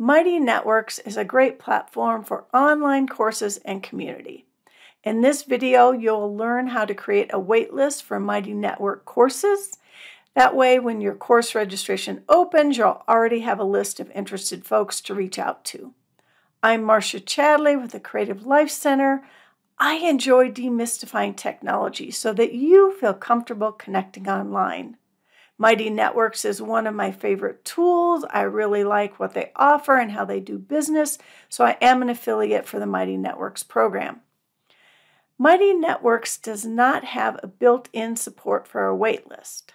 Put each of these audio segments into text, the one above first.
Mighty Networks is a great platform for online courses and community. In this video, you'll learn how to create a waitlist for Mighty Network courses. That way, when your course registration opens, you'll already have a list of interested folks to reach out to. I'm Marcia Chadly with the Creative Life Center. I enjoy demystifying technology so that you feel comfortable connecting online. Mighty Networks is one of my favorite tools. I really like what they offer and how they do business, so I am an affiliate for the Mighty Networks program. Mighty Networks does not have a built in support for a waitlist.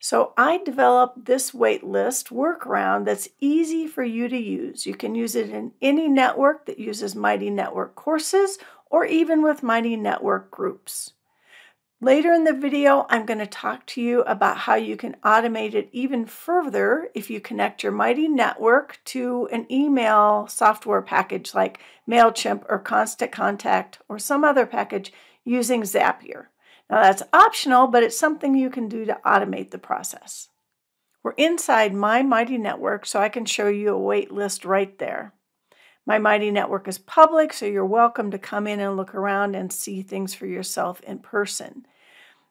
So I developed this waitlist workaround that's easy for you to use. You can use it in any network that uses Mighty Network courses or even with Mighty Network groups. Later in the video, I'm going to talk to you about how you can automate it even further if you connect your Mighty Network to an email software package like MailChimp or Constant Contact or some other package using Zapier. Now that's optional, but it's something you can do to automate the process. We're inside my Mighty Network, so I can show you a wait list right there. My Mighty Network is public, so you're welcome to come in and look around and see things for yourself in person.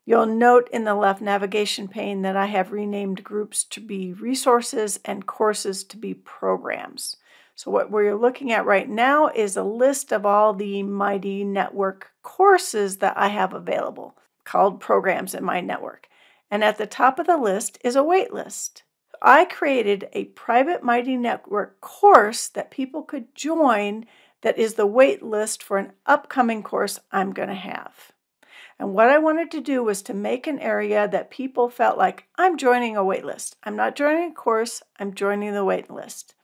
You'll note in the left navigation pane that I have renamed groups to be resources and courses to be programs. So what we're looking at right now is a list of all the Mighty Network courses that I have available called programs in my network. And at the top of the list is a wait list. I created a private Mighty Network course that people could join that is the wait list for an upcoming course I'm going to have. And what I wanted to do was to make an area that people felt like I'm joining a wait list. I'm not joining a course, I'm joining the wait list.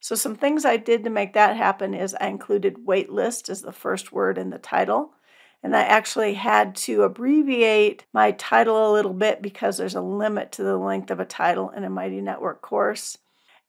So some things I did to make that happen is I included wait list as the first word in the title. And I actually had to abbreviate my title a little bit because there's a limit to the length of a title in a Mighty Network course.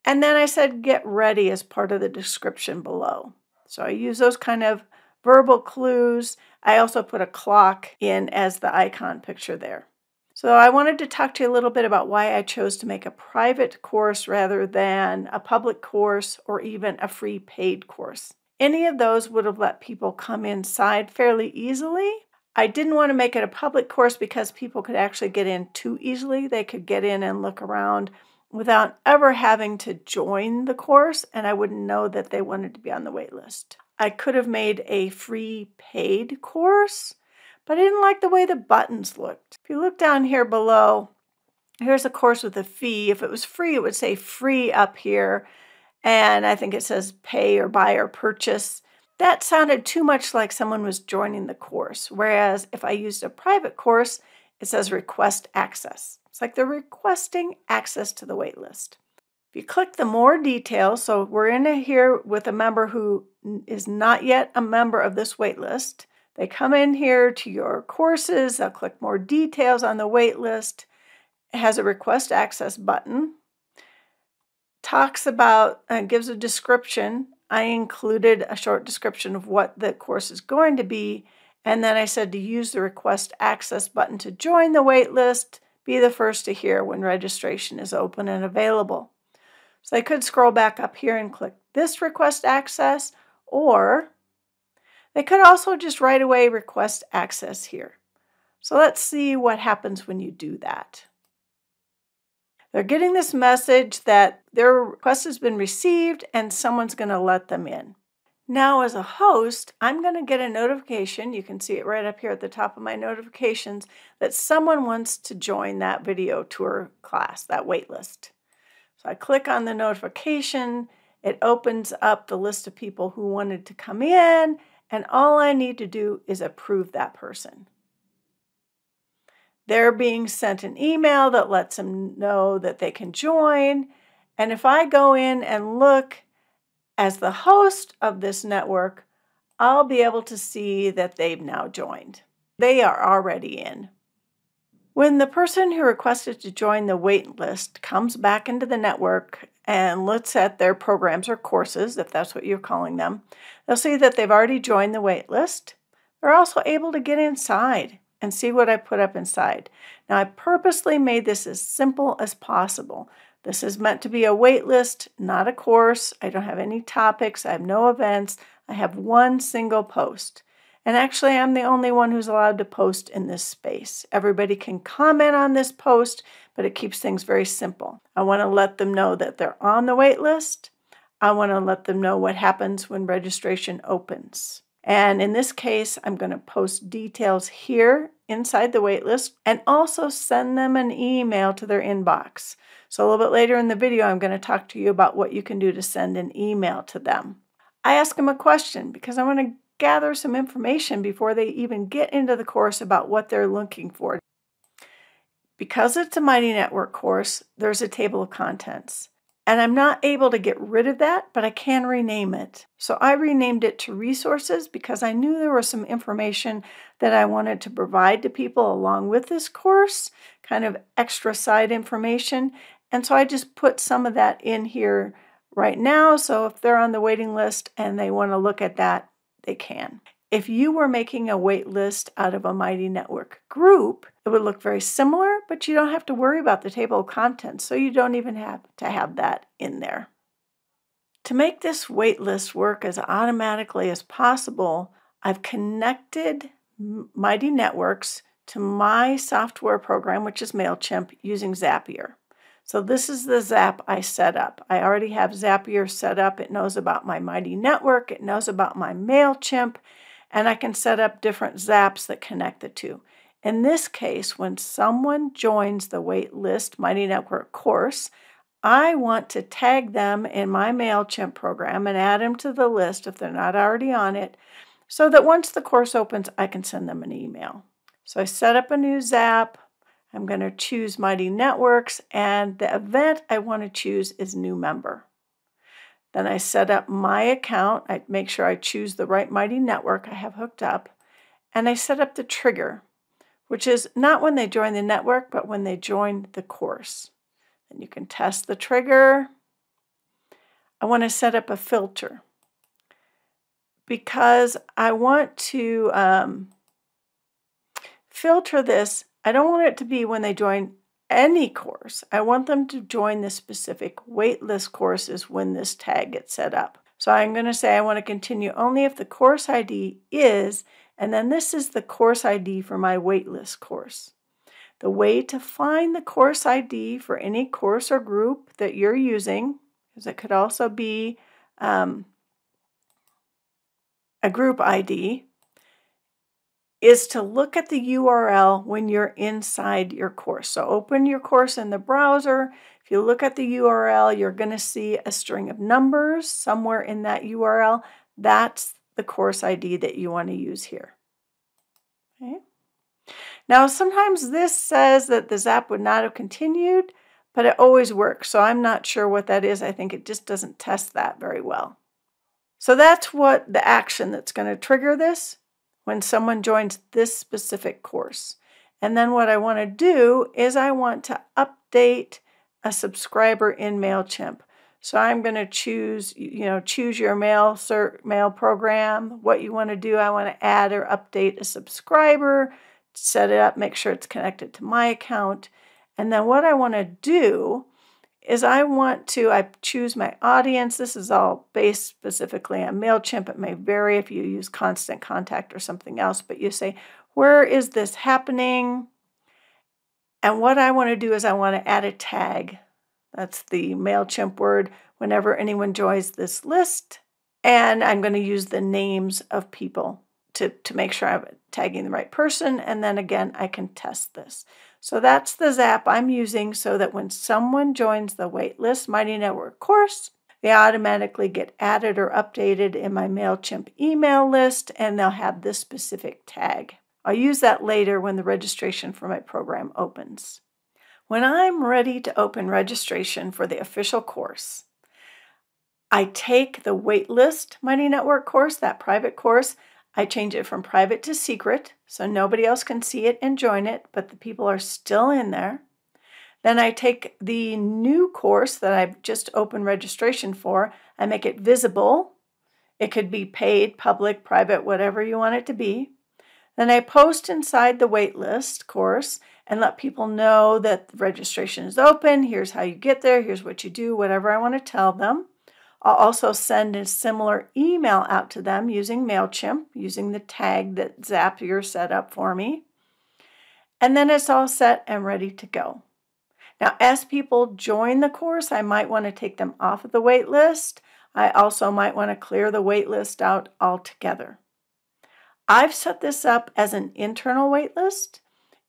And then I said, get ready as part of the description below. So I use those kind of verbal clues. I also put a clock in as the icon picture there. So I wanted to talk to you a little bit about why I chose to make a private course rather than a public course or even a free paid course. Any of those would have let people come inside fairly easily. I didn't want to make it a public course because people could actually get in too easily. They could get in and look around without ever having to join the course, and I wouldn't know that they wanted to be on the wait list. I could have made a free paid course, but I didn't like the way the buttons looked. If you look down here below, here's a course with a fee. If it was free, it would say free up here, and I think it says pay or buy or purchase. That sounded too much like someone was joining the course. Whereas if I used a private course, it says request access. It's like they're requesting access to the waitlist. If you click the more details, so we're in here with a member who is not yet a member of this waitlist. They come in here to your courses, they'll click more details on the waitlist. It has a request access button talks about, uh, gives a description. I included a short description of what the course is going to be. And then I said to use the request access button to join the waitlist, be the first to hear when registration is open and available. So I could scroll back up here and click this request access, or they could also just right away request access here. So let's see what happens when you do that. They're getting this message that their request has been received and someone's going to let them in. Now, as a host, I'm going to get a notification. You can see it right up here at the top of my notifications that someone wants to join that video tour class, that waitlist. So I click on the notification. It opens up the list of people who wanted to come in, and all I need to do is approve that person. They're being sent an email that lets them know that they can join. And if I go in and look as the host of this network, I'll be able to see that they've now joined. They are already in. When the person who requested to join the wait list comes back into the network and looks at their programs or courses, if that's what you're calling them, they'll see that they've already joined the wait list. They're also able to get inside and see what I put up inside. Now, I purposely made this as simple as possible This is meant to be a wait list, not a course. I don't have any topics, I have no events. I have one single post. And actually, I'm the only one who's allowed to post in this space. Everybody can comment on this post, but it keeps things very simple. I want to let them know that they're on the wait list. I want to let them know what happens when registration opens. And in this case, I'm going to post details here inside the waitlist and also send them an email to their inbox. So a little bit later in the video, I'm going to talk to you about what you can do to send an email to them. I ask them a question because I want to gather some information before they even get into the course about what they're looking for. Because it's a Mighty Network course, there's a table of contents. And I'm not able to get rid of that, but I can rename it. So I renamed it to resources because I knew there was some information that I wanted to provide to people along with this course, kind of extra side information. And so I just put some of that in here right now. So if they're on the waiting list and they want to look at that, they can. If you were making a wait list out of a Mighty Network group, it would look very similar, but you don't have to worry about the table of contents, so you don't even have to have that in there. To make this wait list work as automatically as possible, I've connected Mighty Networks to my software program, which is MailChimp, using Zapier. So this is the Zap I set up. I already have Zapier set up. It knows about my Mighty Network. It knows about my MailChimp. And I can set up different Zaps that connect the two. In this case, when someone joins the waitlist Mighty Network course, I want to tag them in my MailChimp program and add them to the list if they're not already on it, so that once the course opens, I can send them an email. So I set up a new Zap. I'm going to choose Mighty Networks, and the event I want to choose is new member. Then I set up my account. I make sure I choose the right Mighty Network I have hooked up, and I set up the trigger, which is not when they join the network, but when they join the course. Then you can test the trigger. I want to set up a filter because I want to um, filter this I don't want it to be when they join any course. I want them to join the specific waitlist courses when this tag gets set up. So I'm going to say I want to continue only if the course ID is, and then this is the course ID for my waitlist course. The way to find the course ID for any course or group that you're using, because it could also be um, a group ID, is to look at the URL when you're inside your course. So open your course in the browser. If you look at the URL, you're going to see a string of numbers somewhere in that URL. That's the course ID that you want to use here. Okay. Now, sometimes this says that the Zap would not have continued, but it always works. So I'm not sure what that is. I think it just doesn't test that very well. So that's what the action that's going to trigger this when someone joins this specific course. And then what I want to do is I want to update a subscriber in MailChimp. So I'm going to choose, you know, choose your mail cert, mail program, what you want to do. I want to add or update a subscriber, set it up, make sure it's connected to my account. And then what I want to do is I want to, I choose my audience. This is all based specifically on MailChimp. It may vary if you use Constant Contact or something else, but you say, where is this happening? And what I want to do is I want to add a tag. That's the MailChimp word whenever anyone joins this list. And I'm going to use the names of people to, to make sure I'm tagging the right person. And then again, I can test this. So that's the Zap I'm using so that when someone joins the waitlist Mighty Network course, they automatically get added or updated in my MailChimp email list and they'll have this specific tag. I'll use that later when the registration for my program opens. When I'm ready to open registration for the official course, I take the waitlist Mighty Network course, that private course, I change it from private to secret so nobody else can see it and join it, but the people are still in there. Then I take the new course that I've just opened registration for, I make it visible. It could be paid, public, private, whatever you want it to be. Then I post inside the waitlist course and let people know that registration is open. Here's how you get there. Here's what you do, whatever I want to tell them. I'll also send a similar email out to them using MailChimp, using the tag that Zapier set up for me. And then it's all set and ready to go. Now, as people join the course, I might want to take them off of the wait list. I also might want to clear the wait list out altogether. I've set this up as an internal wait list.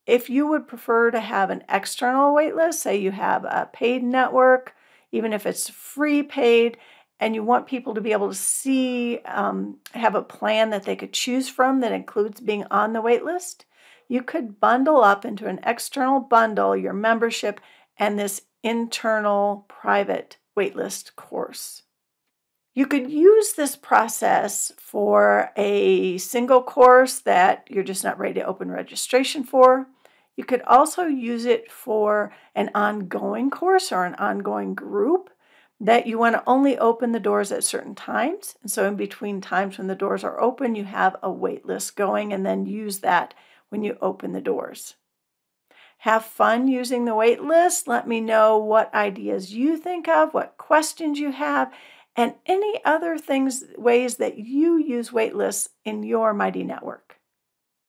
If you would prefer to have an external wait list, say you have a paid network, even if it's free paid, and you want people to be able to see, um, have a plan that they could choose from that includes being on the wait list, you could bundle up into an external bundle your membership and this internal private waitlist course. You could use this process for a single course that you're just not ready to open registration for. You could also use it for an ongoing course or an ongoing group that you want to only open the doors at certain times. And so, in between times when the doors are open, you have a wait list going and then use that when you open the doors. Have fun using the wait list. Let me know what ideas you think of, what questions you have, and any other things, ways that you use wait lists in your Mighty Network.